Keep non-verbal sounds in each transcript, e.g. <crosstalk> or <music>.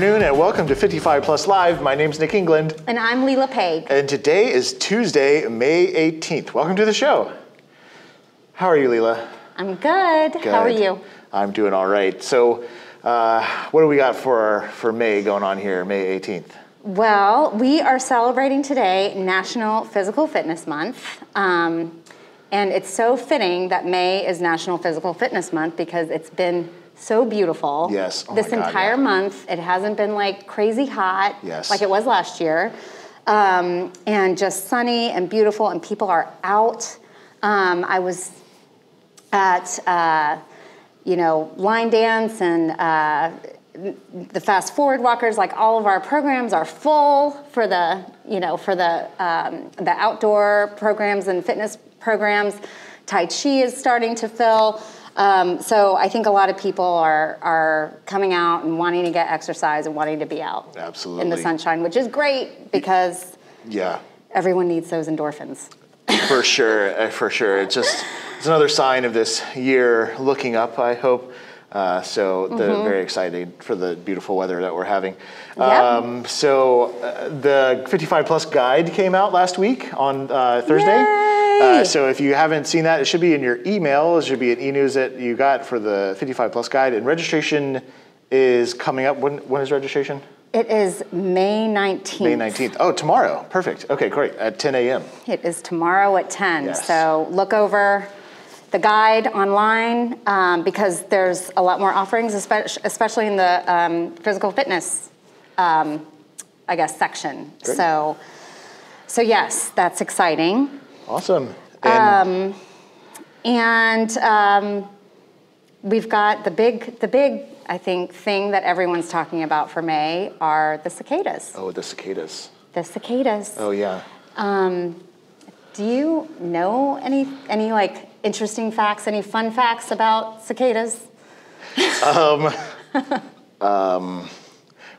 afternoon, and welcome to 55 Plus Live. My name's Nick England, And I'm Leela Page. and today is Tuesday, May 18th. Welcome to the show. How are you, Leela? I'm good. How are you? I'm doing all right. So, uh, what do we got for for May going on here, May 18th? Well, we are celebrating today National Physical Fitness Month. Um, and it's so fitting that May is National Physical Fitness Month because it's been so beautiful. Yes. Oh this God, entire yeah. month, it hasn't been like crazy hot Yes. like it was last year. Um, and just sunny and beautiful, and people are out. Um, I was at uh, you know line dance and uh, the fast forward walkers like all of our programs are full for the you know for the um, the outdoor programs and fitness programs tai chi is starting to fill um, so i think a lot of people are are coming out and wanting to get exercise and wanting to be out Absolutely. in the sunshine which is great because Yeah, everyone needs those endorphins for <laughs> sure, uh, for sure. It's just it's another sign of this year looking up. I hope. Uh, so the, Mm-hmm. very excited for the beautiful weather that we're having. Yep. Um, so uh, the 55 plus guide came out last week on uh, Thursday. Yay! Uh, so if you haven't seen that, it should be in your email. It should be an e-news that you got for the 55 plus guide. And registration is coming up. When when is registration? it is may 19th May 19th. Oh, tomorrow. Perfect. Okay, great. At 10 a.m. It is tomorrow at 10. Yes. So look over the guide online um, because there's a lot more offerings, especially, especially in the um, physical fitness, um, I guess, section. Great. So, so yes, that's exciting. Awesome. Um, And And um, we've got the big, the big, I think, thing that everyone's talking about for May are the cicadas. oh, the cicadas. The cicadas. Oh yeah. Do you know any any like interesting facts, any fun facts about cicadas? <laughs>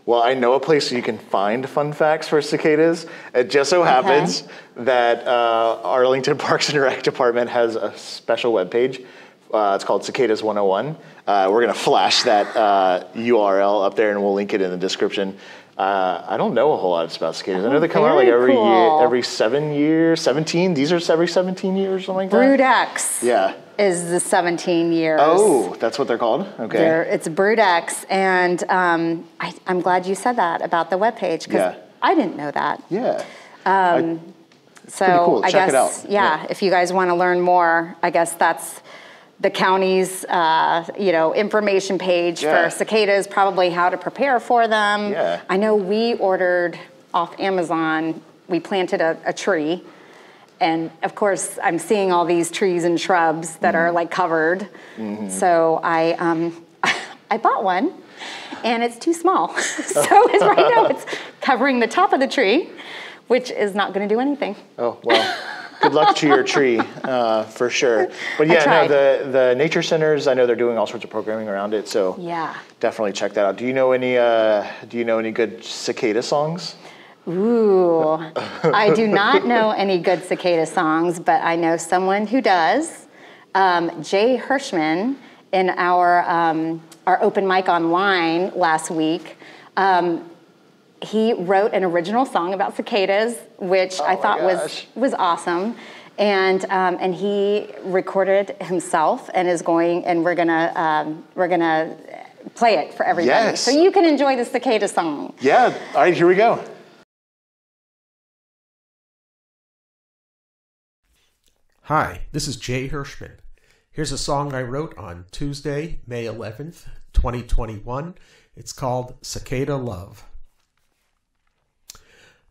Well, I know a place you can find fun facts for cicadas. It just so happens that uh, Arlington <laughs> Parks and Rec Department has a special webpage. Uh, it's called Cicadas 101. Uh, we're going to flash that uh, URL up there and we'll link it in the description. Uh, I don't know a whole lot about cicadas. I know they come out like very every year, every seven years, 17. These are every 17 years, or something like that. Brood X Yeah. is the 17 years. Oh, that's what they're called? Okay. They're- it's Brood X, and um, I, I'm glad you said that about the webpage because Yeah. I didn't know that. yeah. So pretty cool. I guess, yeah, Yeah. if you guys want to learn more, I guess that's the county's, uh, you know, information page Yeah. for cicadas, probably how to prepare for them. Yeah. I know we ordered off Amazon, we planted a, a tree. And of course, I'm seeing all these trees and shrubs that Mm-hmm. are like covered. So I, um, <laughs> I bought one and it's too small. <laughs> so it's right now it's <laughs> covering the top of the tree, which is not going to do anything. Oh well, good luck to your tree uh, for sure. But yeah, no, the the nature centers. I know they're doing all sorts of programming around it, so Yeah. definitely check that out. Do you know any? Uh, do you know any good cicada songs? Ooh, I do not know any good cicada songs, but I know someone who does. Um, Jay Hirschman in our um, our open mic online last week. Um, he wrote an original song about cicadas, which I Oh my thought was was awesome. And um, and he recorded himself and is going and we're gonna um, we're gonna play it for everybody, Yes. so you can enjoy the cicada song. Yeah. All right, here we go. Hi, this is Jay Hirschman. Here's a song I wrote on Tuesday, May 11th, 2021. It's called Cicada Love.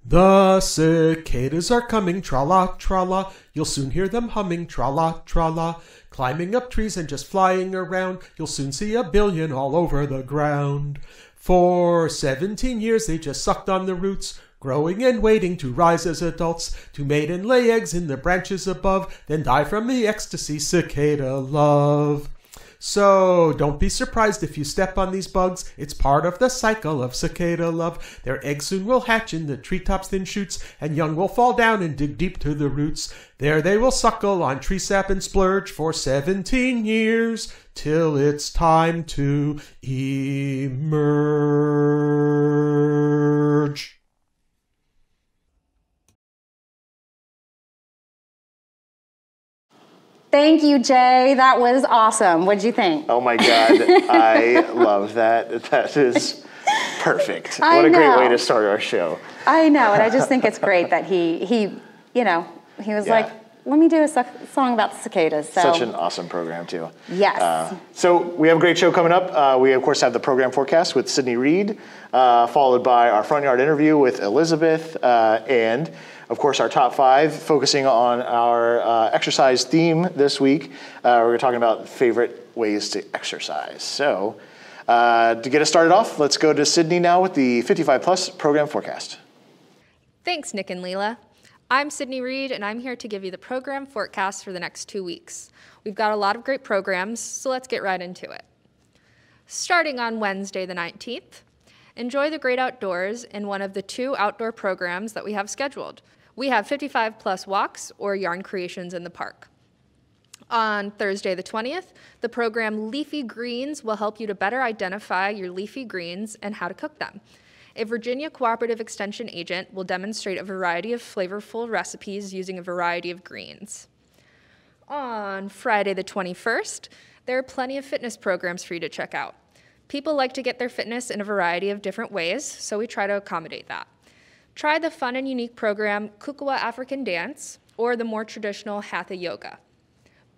The cicadas are coming, tra la, tra la. You'll soon hear them humming, tra la, tra la. Climbing up trees and just flying around. You'll soon see a billion all over the ground. For 17 years they just sucked on the roots, growing and waiting to rise as adults, to mate and lay eggs in the branches above, then die from the ecstasy cicada love. So don't be surprised if you step on these bugs. It's part of the cycle of cicada love. Their eggs soon will hatch in the treetops' thin shoots, and young will fall down and dig deep to the roots. There they will suckle on tree sap and splurge for seventeen years till it's time to emerge. Thank you, Jay. That was awesome. What'd you think? Oh my God, I <laughs> love that. That is perfect. I what a great way to start our show. I know, and I just think it's great that he he, you know, he was Yeah. like, let me do a so- song about the cicadas. So Such an awesome program, too. Yes. Uh, so we have a great show coming up. Uh, we, of course, have the program forecast with Sydney Reed, uh, followed by our front yard interview with Elizabeth, uh, and, of course, our top five, focusing on our uh, exercise theme this week. Uh, we're talking about favorite ways to exercise. So uh, to get us started off, let's go to Sydney now with the 55 plus program forecast. Thanks, Nick and Leela. I'm Sydney Reed, and I'm here to give you the program forecast for the next two weeks. We've got a lot of great programs, so let's get right into it. Starting on Wednesday, the 19th, enjoy the great outdoors in one of the two outdoor programs that we have scheduled. We have 55 plus walks or yarn creations in the park. On Thursday, the 20th, the program Leafy Greens will help you to better identify your leafy greens and how to cook them. A Virginia Cooperative Extension agent will demonstrate a variety of flavorful recipes using a variety of greens. On Friday, the 21st, there are plenty of fitness programs for you to check out. People like to get their fitness in a variety of different ways, so we try to accommodate that. Try the fun and unique program Kukuwa African Dance or the more traditional Hatha Yoga.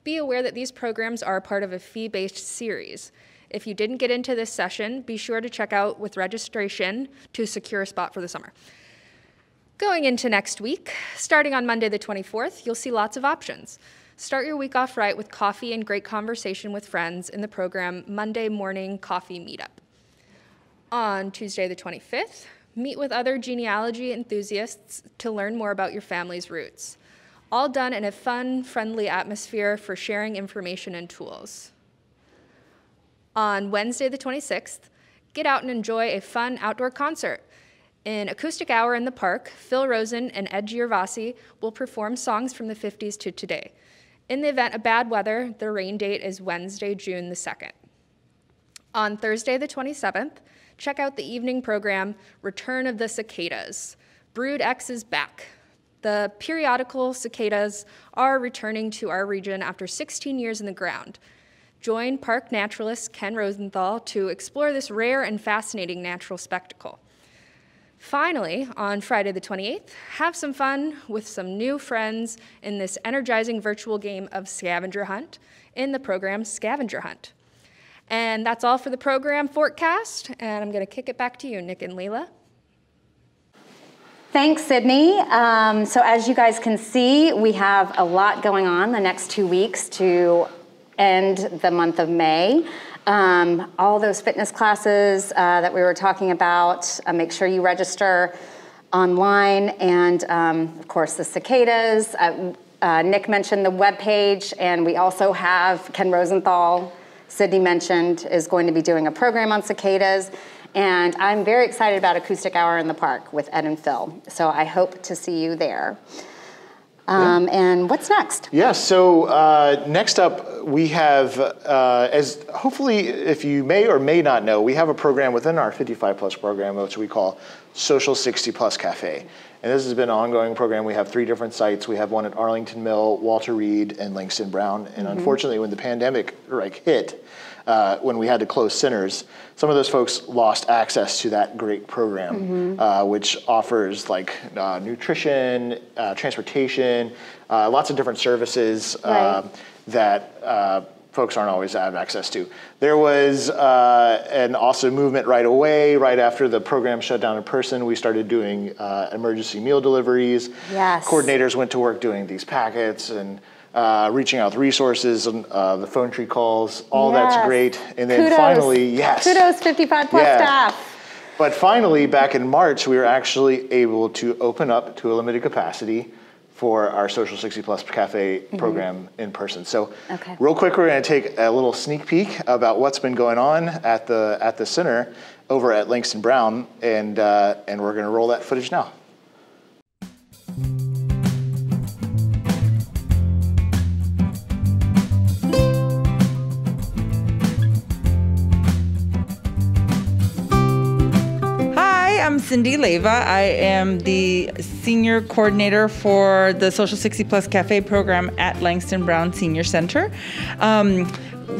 Be aware that these programs are part of a fee based series. If you didn't get into this session, be sure to check out with registration to secure a spot for the summer. Going into next week, starting on Monday the 24th, you'll see lots of options. Start your week off right with coffee and great conversation with friends in the program Monday Morning Coffee Meetup. On Tuesday the 25th, meet with other genealogy enthusiasts to learn more about your family's roots. All done in a fun, friendly atmosphere for sharing information and tools. On Wednesday, the 26th, get out and enjoy a fun outdoor concert. In Acoustic Hour in the Park, Phil Rosen and Ed Giovasi will perform songs from the 50s to today. In the event of bad weather, the rain date is Wednesday, June the 2nd. On Thursday, the 27th, check out the evening program Return of the Cicadas. Brood X is back. The periodical cicadas are returning to our region after 16 years in the ground. Join park naturalist Ken Rosenthal to explore this rare and fascinating natural spectacle. Finally, on Friday the 28th, have some fun with some new friends in this energizing virtual game of scavenger hunt in the program Scavenger Hunt. And that's all for the program forecast, and I'm going to kick it back to you, Nick and Leela. Thanks, Sydney. Um, so as you guys can see, we have a lot going on the next two weeks to end the month of May. Um, all those fitness classes uh, that we were talking about, uh, make sure you register online. And um, of course, the cicadas. Uh, uh, Nick mentioned the webpage, and we also have Ken Rosenthal, Sydney mentioned, is going to be doing a program on cicadas. And I'm very excited about Acoustic Hour in the Park with Ed and Phil. So I hope to see you there. Um, And what's next? Yeah, so uh, next up, we have, uh, as hopefully, if you may or may not know, we have a program within our 55 plus program, which we call Social 60 Plus Cafe. And this has been an ongoing program. We have three different sites. We have one at Arlington Mill, Walter Reed, and Langston Brown. And unfortunately, when the pandemic like hit, uh, when we had to close centers, some of those folks lost access to that great program, uh, which offers like uh, nutrition, uh, transportation, uh, lots of different services uh, Right. that uh, folks aren't always have access to. There was uh, an awesome movement right away, right after the program shut down in person. We started doing uh, emergency meal deliveries. Yes. Coordinators went to work doing these packets and uh, reaching out with resources and uh, the phone tree calls. All that's great. And then Kudos. finally, yes. Kudos 55 plus Yeah. staff. But finally, back in March, we were actually able to open up to a limited capacity for our Social 60 Plus Cafe program in person. So, Mm-hmm. Okay. real quick, we're going to take a little sneak peek about what's been going on at the at the center over at Langston Brown, and uh, and we're going to roll that footage now. Cindy Leva. I am the senior coordinator for the Social 60 Plus Cafe program at Langston Brown Senior Center. Um,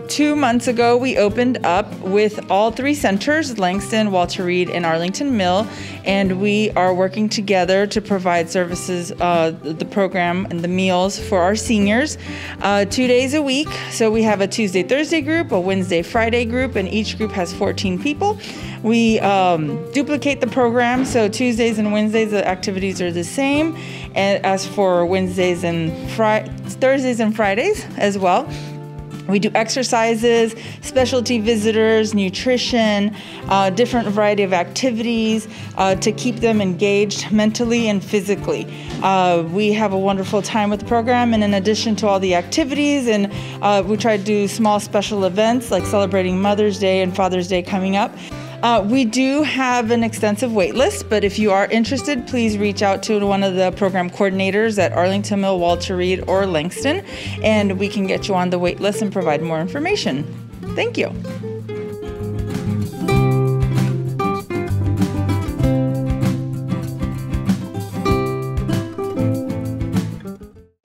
two months ago, we opened up with all three centers Langston, Walter Reed, and Arlington Mill, and we are working together to provide services, uh, the program, and the meals for our seniors uh, two days a week. So we have a Tuesday, Thursday group, a Wednesday, Friday group, and each group has 14 people. We um, duplicate the program, so Tuesdays and Wednesdays the activities are the same, and as for Wednesdays and Fri- Thursdays and Fridays as well. We do exercises, specialty visitors, nutrition, uh, different variety of activities uh, to keep them engaged mentally and physically. Uh, we have a wonderful time with the program, and in addition to all the activities, and uh, we try to do small special events like celebrating Mother's Day and Father's Day coming up. Uh, we do have an extensive wait list, but if you are interested, please reach out to one of the program coordinators at Arlington Mill, Walter Reed, or Langston, and we can get you on the wait list and provide more information. Thank you.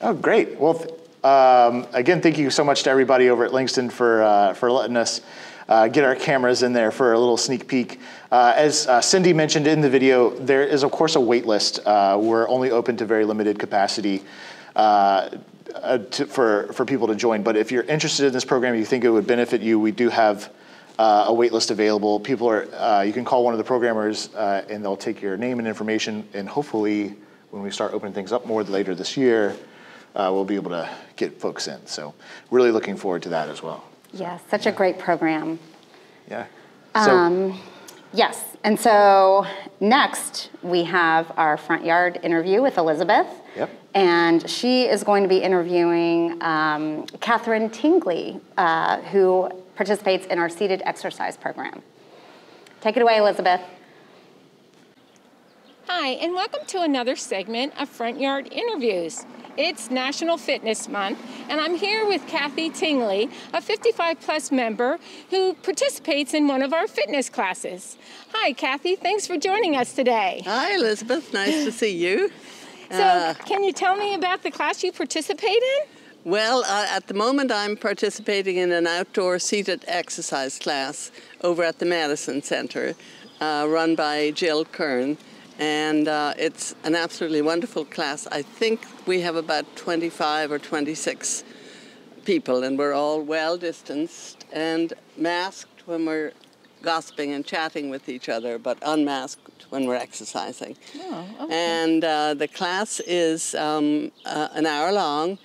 Oh, great. Well, um, again, thank you so much to everybody over at Langston for, uh, for letting us uh, get our cameras in there for a little sneak peek. Uh, as uh, Cindy mentioned in the video, there is, of course, a wait list. Uh, we're only open to very limited capacity. Uh, to, for, for people to join. But if you're interested in this program, you think it would benefit you, we do have uh, a wait list available. People are, uh, you can call one of the programmers uh, and they'll take your name and information. And hopefully, when we start opening things up more later this year, we'll be able to get folks in. So, really looking forward to that as well. Yes, such a great program. Yeah. So, Um, Yes, and so next we have our front yard interview with Elizabeth. Yep. And she is going to be interviewing um, Catherine Tingley, uh, who participates in our seated exercise program. Take it away, Elizabeth. Hi, and welcome to another segment of Front Yard Interviews. It's National Fitness Month, and I'm here with Kathy Tingley, a 55 plus member who participates in one of our fitness classes. Hi, Kathy, thanks for joining us today. Hi, Elizabeth. Nice to see you. So, Uh, can you tell me about the class you participate in? well, uh, at the moment, I'm participating in an outdoor seated exercise class over at the Madison Center, uh, run by Jill Kern. And uh, it's an absolutely wonderful class. I think we have about 25 or 26 people, and we're all well distanced and masked when we're gossiping and chatting with each other, but unmasked when we're exercising. Oh, okay. And uh, the class is um, uh, an hour long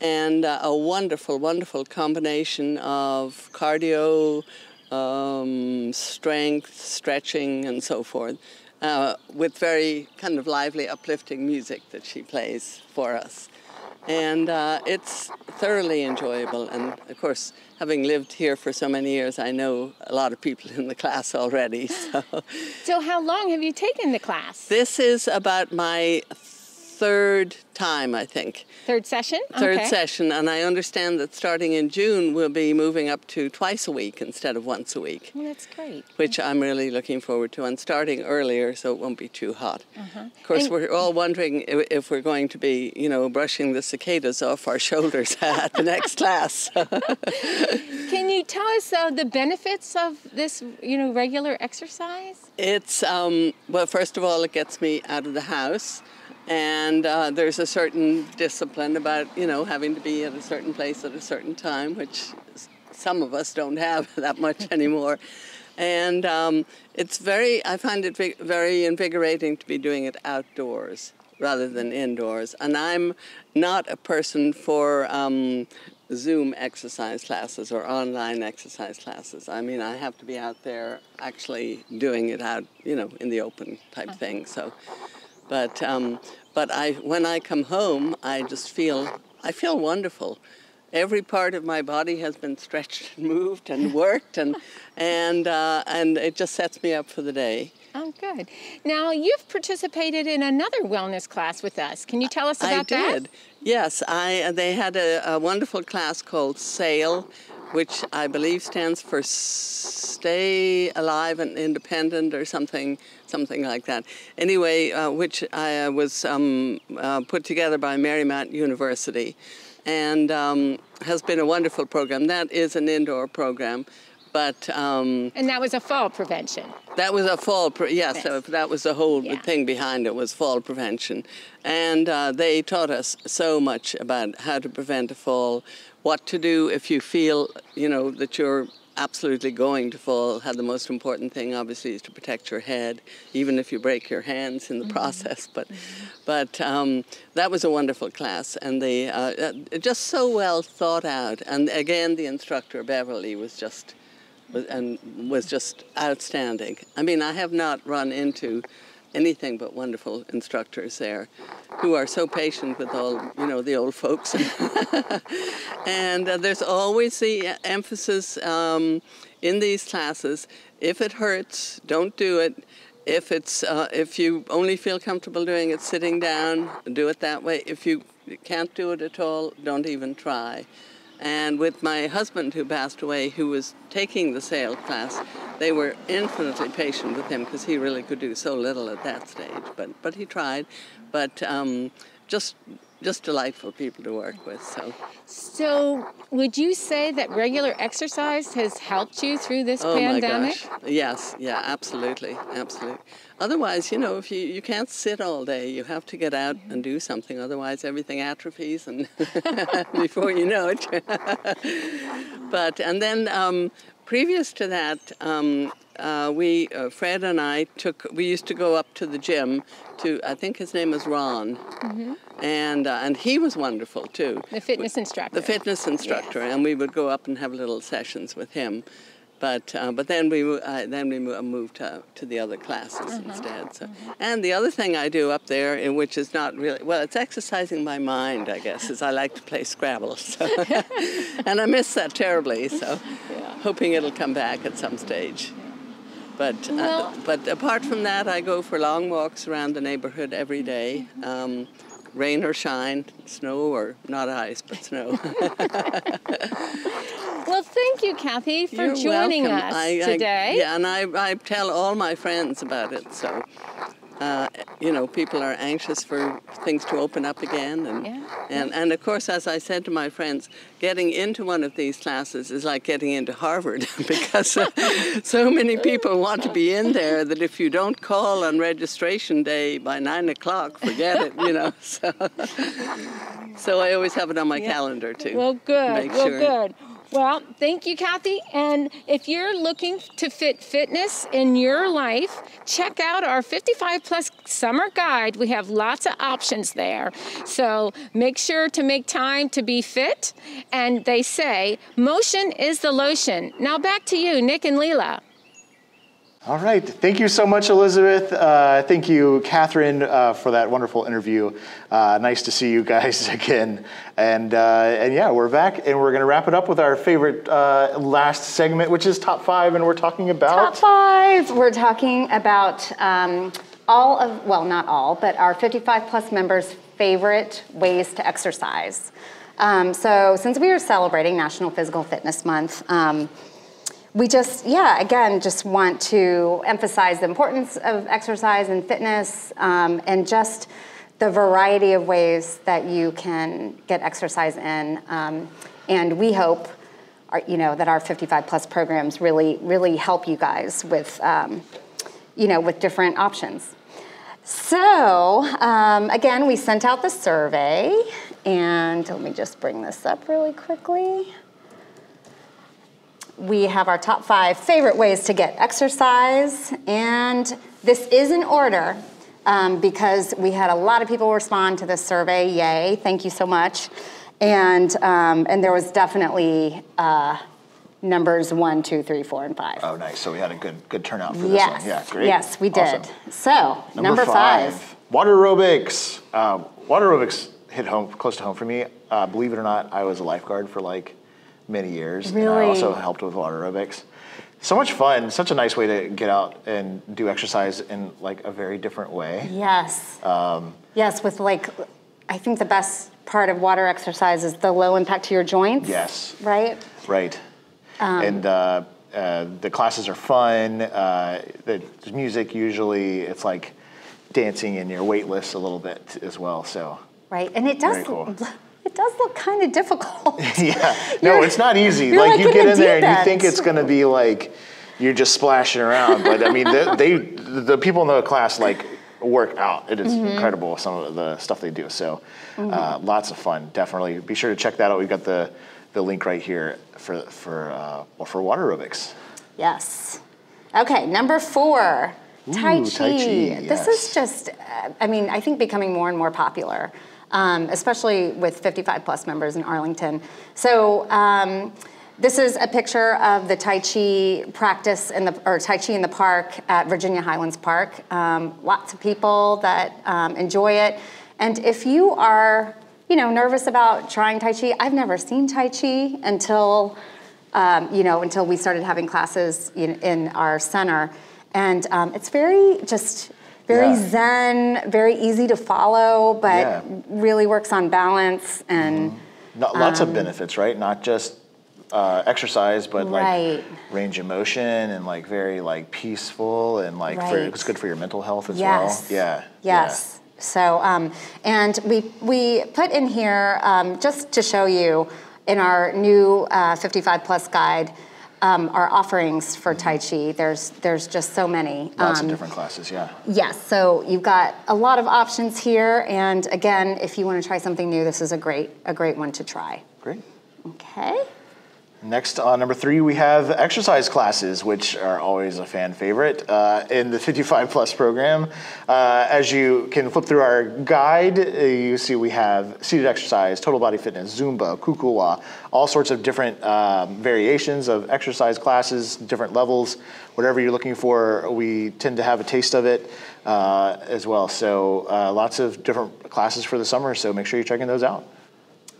and uh, a wonderful, wonderful combination of cardio, um, strength, stretching, and so forth, uh, with very kind of lively, uplifting music that she plays for us. And uh, it's thoroughly enjoyable. And of course, having lived here for so many years, I know a lot of people <laughs> in the class already. So So, how long have you taken the class? this is about my third time, I think. Third session? Third Okay. session, and I understand that starting in June we'll be moving up to twice a week instead of once a week, Well, that's great. which I'm really looking forward to. And starting earlier so it won't be too hot. Of course, And- we're all wondering if, if we're going to be, you know, brushing the cicadas off our shoulders <laughs> at the next class. <laughs> Can you tell us uh, the benefits of this, you know, regular exercise? It's um, well, first of all, it gets me out of the house, and uh, there's a certain discipline about you know having to be at a certain place at a certain time, which some of us don't have <laughs> that much <laughs> anymore. And um, it's very, I find it very invigorating to be doing it outdoors rather than indoors. And I'm not a person for um, Zoom exercise classes or online exercise classes. I mean, I have to be out there actually doing it out, you know, in the open type thing. So, but um, but I, when I come home, I just feel, I feel wonderful. Every part of my body has been stretched and moved and <laughs> worked, and, and, uh, and it just sets me up for the day. Oh, good. Now, you've participated in another wellness class with us. Can you tell us about that? I that? did. Yes, I. They had a, a wonderful class called SAIL, which I believe stands for Stay Alive and Independent or something, something like that. Anyway, uh, which I, uh, was um, uh, put together by Marymount University, and um, has been a wonderful program. That is an indoor program, but. Um, And that was a fall prevention. that was a fall, pre- yes, uh, that was the whole Yeah. thing behind it was fall prevention. And uh, they taught us so much about how to prevent a fall, what to do if you feel, you know, that you're absolutely going to fall. How the most important thing, obviously, is to protect your head, even if you break your hands in the process. But, but um, that was a wonderful class, and they uh, uh, just so well thought out. And again, the instructor Beverly was just and was just outstanding. I mean, I have not run into anything but wonderful instructors there who are so patient with all, you know, the old folks. <laughs> and uh, there's always the emphasis um, in these classes if it hurts, don't do it. If it's uh, if you only feel comfortable doing it sitting down, do it that way. If you can't do it at all, don't even try. And with my husband who passed away, who was taking the sail class, they were infinitely patient with him because he really could do so little at that stage. But but he tried. But um, just just delightful people to work with. So So, would you say that regular exercise has helped you through this oh pandemic? my gosh, yes, yeah, absolutely, absolutely. Otherwise, you know, if you you can't sit all day, you have to get out and do something. Otherwise, everything atrophies, and <laughs> before you know it. <laughs> but and then um, previous to that, um, uh, we uh, Fred and I took. We used to go up to the gym to. I think his name is Ron, and uh, and he was wonderful too. The fitness instructor. The fitness instructor, and we would go up and have little sessions with him. But uh, but then we uh, then we moved to, to the other classes instead. So and the other thing I do up there, in which is not really well, it's exercising my mind, I guess, is I like to play Scrabble. So <laughs> <laughs> and I miss that terribly. So hoping it'll come back at some stage. But uh, but apart from that, I go for long walks around the neighborhood every day. Um, Rain or shine, snow or not ice, but snow. <laughs> Well, thank you, Kathy, for You're joining welcome. us I- I- today. yeah, and I, I tell all my friends about it. So, uh, you know, people are anxious for things to open up again. And, Yeah. and, and of course, as I said to my friends, getting into one of these classes is like getting into Harvard <laughs> because uh, <laughs> so many people want to be in there that if you don't call on registration day by nine o'clock, forget it, you know. <laughs> So, so I always have it on my calendar too. Well, good. Make well, sure. good. Well, thank you, Kathy. And if you're looking to fit fitness in your life, check out our 55 plus summer guide. We have lots of options there. So make sure to make time to be fit. And they say, motion is the lotion. Now back to you, Nick and Leela. All right. Thank you so much, Elizabeth. Uh, thank you, Catherine, uh, for that wonderful interview. Uh, nice to see you guys <laughs> again. And, uh, and yeah, we're back and we're going to wrap it up with our favorite uh, last segment, which is top five. And we're talking about. Top five. We're talking about um, all of, well, not all, but our 55 plus members' favorite ways to exercise. Um, so, since we are celebrating National Physical Fitness Month, um, we just, yeah, again, just want to emphasize the importance of exercise and fitness um, and just the variety of ways that you can get exercise in. Um, and we hope our, you know, that our 55 plus programs really, really help you guys with, um, you know, with different options. So, um, again, we sent out the survey, and let me just bring this up really quickly. We have our top five favorite ways to get exercise, and this is in order um, because we had a lot of people respond to this survey. Yay! Thank you so much. And um, and there was definitely uh, numbers one, two, three, four, and five. Oh, nice. So we had a good good turnout for this yes, one. Yeah, great. yes, we did. Awesome. So number, five. Water aerobics. Uh, water aerobics hit home close to home for me. Uh, believe it or not, I was a lifeguard for like many years. And I Really? also helped with water aerobics. So much fun. Such a nice way to get out and do exercise in like a very different way. Yes. Um, yes, with like, I think the best part of water exercise is the low impact to your joints. Yes. Right? Right. Um, and uh, uh, the classes are fun. Uh, music usually it's like dancing in your weightless a little bit as well. So Right. And it does, Very cool. It does look kind of difficult. <laughs> yeah, no, <laughs> it's not easy. Like like you get the in there and you think it's gonna be like you're just splashing around, but I mean they, <laughs> they the people in the class like work out. It is Mm-hmm. incredible some of the stuff they do. So uh, lots of fun. Definitely be sure to check that out. We've got the the link right here for for uh, well, for water aerobics. Yes. Okay, number four, Tai Chi. Tai Chi, This is just, uh, I mean, I think becoming more and more popular, um, especially with 55 plus members in Arlington. So, um, this is a picture of the Tai Chi practice in the, or Tai Chi in the park at Virginia Highlands Park. Um, lots of people that um, enjoy it. And if you are, you know, nervous about trying Tai Chi, I've never seen Tai Chi until um, you know, until we started having classes in, in our center. And um, it's very just very Yeah. zen, very easy to follow, but Yeah. really works on balance and No, lots Um, of benefits, right? Not just uh, exercise, but Right. like range of motion and like very like peaceful and like for, it's good for your mental health as yes, well. Yeah. yes. So, um, and we we put in here um, just to show you in our new uh, 55 plus guide. Um, our offerings for Tai Chi. There's there's just so many. Lots Um, of different classes. Yeah. Yes, so you've got a lot of options here, and again, if you want to try something new, this is a great a great one to try. Great. Okay. Next, on number three, we have exercise classes, which are always a fan favorite uh, in the <laughs> 55 plus program. Uh, as you can flip through our guide, uh, you see we have seated exercise, total body fitness, Zumba, Kukula, all sorts of different um, variations of exercise classes, different levels. Whatever you're looking for, we tend to have a taste of it uh, as well. So, uh, lots of different classes for the summer, so make sure you're checking those out.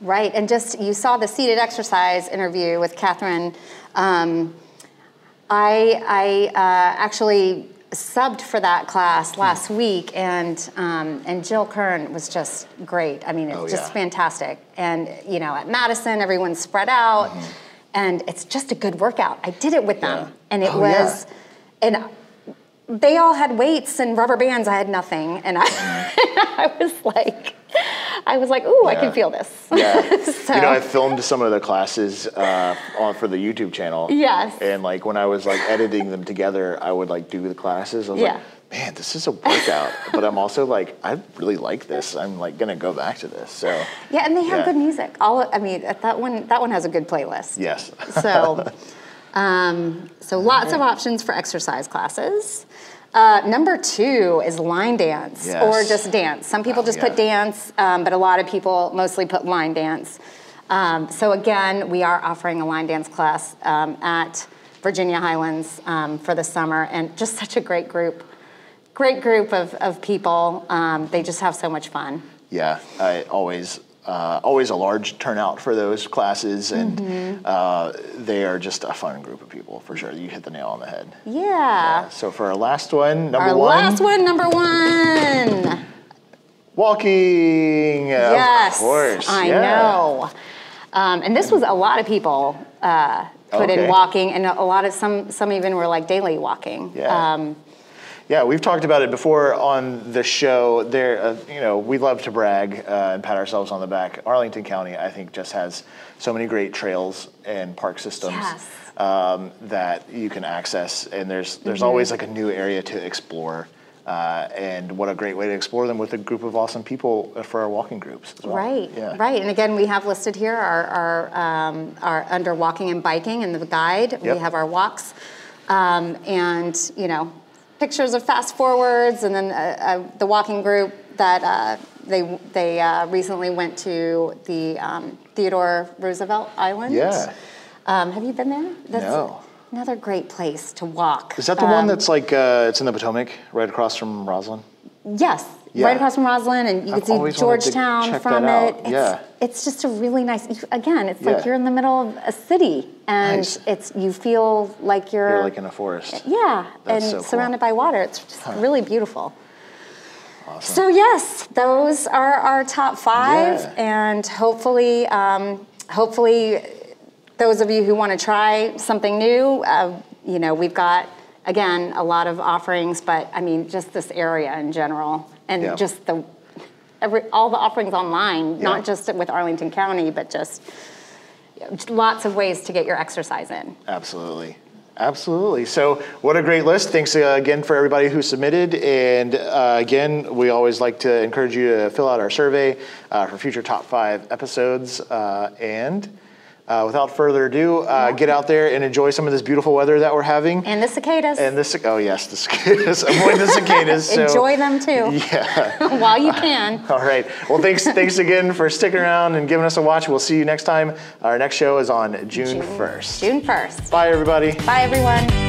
Right, and just you saw the seated exercise interview with Catherine. Um, I I uh, actually subbed for that class Hmm. last week, and um, and Jill Kern was just great. I mean, it's Oh, just yeah. fantastic. And you know, at Madison, everyone's spread out, and it's just a good workout. I did it with them, Mm-hmm. Yeah. and it Oh, yeah. was, and they all had weights and rubber bands. I had nothing, and I, <laughs> I was like, I was like, ooh, I can feel this. Yeah. <laughs> So- You know, I filmed some of the classes uh, on for the YouTube channel. Yes. And like when I was like editing them together, I would like do the classes. I was Yeah. like, man, this is a workout. <laughs> but I'm also like, I really like this. I'm like gonna go back to this. So Yeah, and they have Yeah. good music. All I mean, that one that one has a good playlist. yes. So, um, so lots of options for exercise classes. Uh, number two is line dance Yes. or just dance. Some people Oh, just yeah. put dance, um, but a lot of people mostly put line dance. Um, so again, we are offering a line dance class um, at Virginia Highlands um, for the summer, and just such a great group, great group of, of people. Um, they just have so much fun. Yeah. I always. Uh, always a large turnout for those classes, and Mm-hmm. uh, they are just a fun group of people for sure. You hit the nail on the head. Yeah. So for our last one, number Our one, last one, number one. walking. Yes, of course. I yeah. know. Um, and this was a lot of people uh, put Okay. in walking, and a lot of some some even were like daily walking. Yeah. Um, Yeah, we've talked about it before on the show. There, uh, you know, we love to brag uh, and pat ourselves on the back. Arlington County, I think, just has so many great trails and park systems Yes. um, that you can access, and there's there's Mm-hmm. always like a new area to explore. Uh, and what a great way to explore them with a group of awesome people for our walking groups as well. Right, Yeah. right. And again, we have listed here our, our, um, our under walking and biking in the guide. We have our walks, um, and you know, pictures of fast forwards, and then uh, uh, the walking group that uh, they they uh, recently went to the um, Theodore Roosevelt Island. Yeah. Um, have you been there? That's No. Another great place to walk. Is that the one Um, that's like uh, it's in the Potomac, right across from Rosslyn? Yes, Yeah. right across from Rosslyn, and you I've can see always wanted to Georgetown from it. It's, Yeah. it's just a really nice. Again, it's Yeah. like you're in the middle of a city, and Nice. it's you feel like you're, You're like in a forest. yeah, That's and so cool. surrounded by water. It's just really beautiful. Awesome. So yes, those are our top five, Yeah. and hopefully, um, hopefully, those of you who want to try something new, uh, you know, we've got again a lot of offerings, but I mean, just this area in general, and Yeah. just the every, all the offerings online, Yeah. not just with Arlington County, but just, just lots of ways to get your exercise in. Absolutely. Absolutely. So, what a great list. Thanks uh, again for everybody who submitted. And uh, again, we always like to encourage you to fill out our survey uh, for future top five episodes. Uh, and uh, without further ado, uh, get out there and enjoy some of this beautiful weather that we're having. And the cicadas, And this, oh yes, the cicadas. <laughs> Avoid the cicadas. so- enjoy them too <laughs> Yeah. <laughs> while you can. All right. Well, thanks. thanks again for sticking around and giving us a watch. We'll see you next time. Our next show is on June 1st. June 1st. Bye, everybody. Bye, everyone.